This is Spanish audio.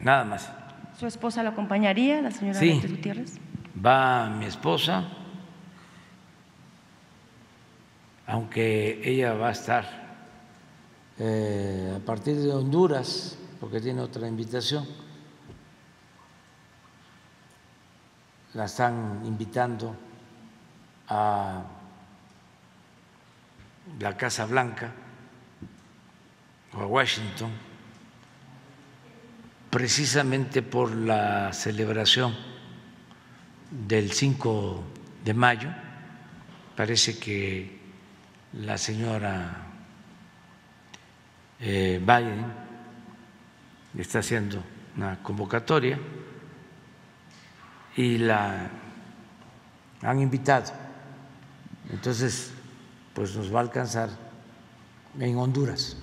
nada más. ¿Su esposa lo acompañaría, la señora Sí. Gutiérrez? Va mi esposa, aunque ella va a estar eh, a partir de Honduras, porque tiene otra invitación. La están invitando a la Casa Blanca o a Washington, precisamente por la celebración del 5 de mayo. Parece que la señora eh, Biden está haciendo una convocatoria y la han invitado. Entonces, pues nos va a alcanzar en Honduras.